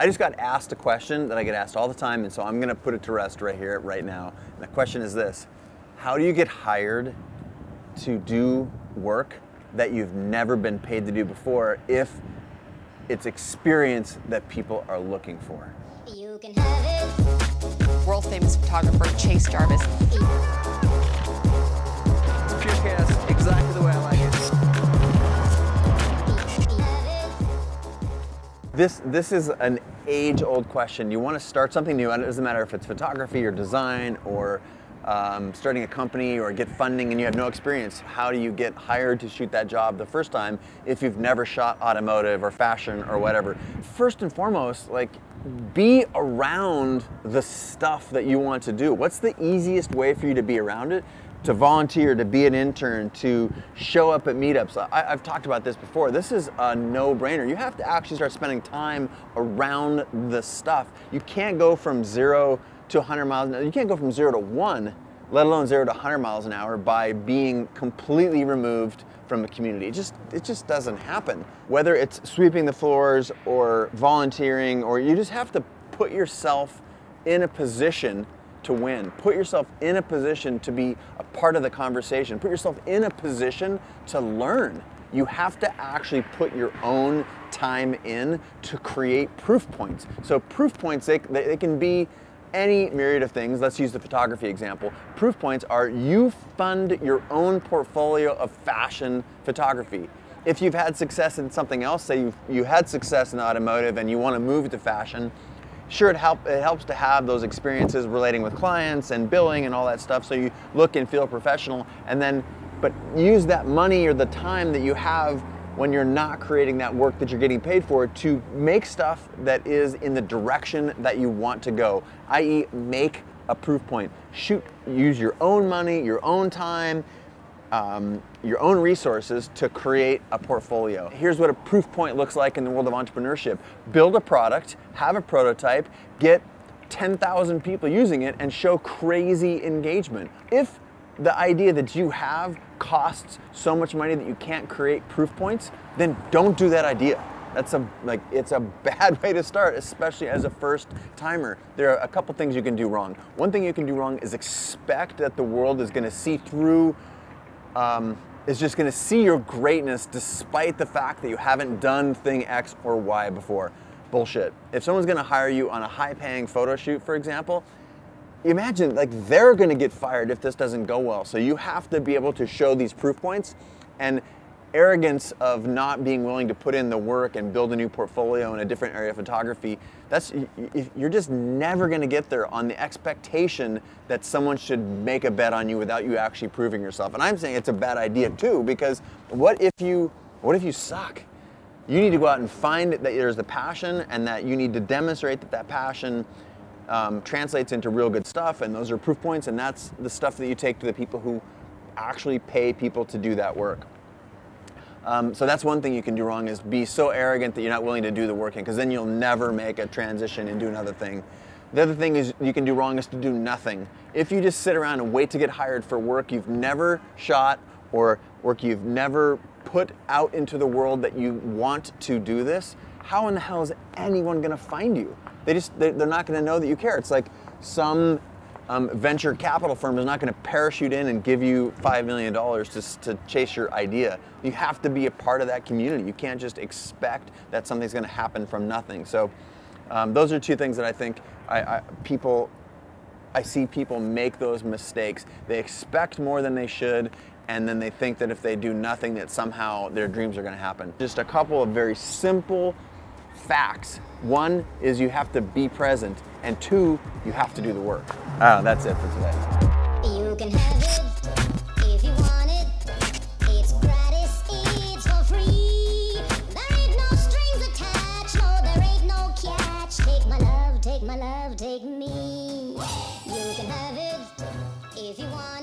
I just got asked a question that I get asked all the time, and so I'm gonna put it to rest right here, right now. And the question is this How do you get hired to do work that you've never been paid to do before if it's experience that people are looking for? You can have it. World famous photographer Chase Jarvis. Purecast, exactly This, this is an age-old question. You want to start something new, and it doesn't matter if it's photography or design or um, starting a company or get funding and you have no experience. How do you get hired to shoot that job the first time if you've never shot automotive or fashion or whatever? First and foremost, like be around the stuff that you want to do. What's the easiest way for you to be around it? To volunteer, to be an intern, to show up at meetups. I, have talked about this before. This is a no-brainer. You have to actually start spending time around the stuff. You can't go from zero to 100 miles an hour. You can't go from zero to one, let alone zero to 100 miles an hour by being completely removed from a community. It just, it just doesn't happen. Whether it's sweeping the floors or volunteering, or you just have to put yourself in a position to win. Put yourself in a position to be a part of the conversation. Put yourself in a position to learn. You have to actually put your own time in to create proof points. So proof points, they, they can be any myriad of things. Let's use the photography example. Proof points are you fund your own portfolio of fashion photography. If you've had success in something else, say you you had success in automotive and you want to move to fashion, Sure, it, help, it helps to have those experiences relating with clients and billing and all that stuff so you look and feel professional and then, but use that money or the time that you have when you're not creating that work that you're getting paid for to make stuff that is in the direction that you want to go, i.e. make a proof point. Shoot, use your own money, your own time, um, your own resources to create a portfolio. Here's what a proof point looks like in the world of entrepreneurship. Build a product, have a prototype, get 10,000 people using it and show crazy engagement. If the idea that you have costs so much money that you can't create proof points, then don't do that idea. That's a like it's a bad way to start, especially as a first timer. There are a couple things you can do wrong. One thing you can do wrong is expect that the world is going to see through um, is just gonna see your greatness despite the fact that you haven't done thing X or Y before. Bullshit. If someone's gonna hire you on a high paying photo shoot, for example, imagine like they're gonna get fired if this doesn't go well. So you have to be able to show these proof points and arrogance of not being willing to put in the work and build a new portfolio in a different area of photography, that's you're just never going to get there on the expectation that someone should make a bet on you without you actually proving yourself. And I'm saying it's a bad idea too because what if you what if you suck? You need to go out and find that there's the passion and that you need to demonstrate that that passion um, translates into real good stuff and those are proof points and that's the stuff that you take to the people who actually pay people to do that work. Um, so that's one thing you can do wrong is be so arrogant that you're not willing to do the working because then you'll never make a transition and do another thing. The other thing is you can do wrong is to do nothing. If you just sit around and wait to get hired for work you've never shot or work you've never put out into the world that you want to do this, how in the hell is anyone going to find you? They just they're not going to know that you care. It's like some um, venture capital firm is not going to parachute in and give you $5 million to, to chase your idea. You have to be a part of that community. You can't just expect that something's going to happen from nothing. So um, those are two things that I think I, I, people, I see people make those mistakes. They expect more than they should and then they think that if they do nothing that somehow their dreams are going to happen. Just a couple of very simple facts. One is you have to be present, and two, you have to do the work. Oh, that's it for today. You can have it if you want it. It's gratis, it's for free. There ain't no strings attached, no, there ain't no catch. Take my love, take my love, take me. You can have it if you want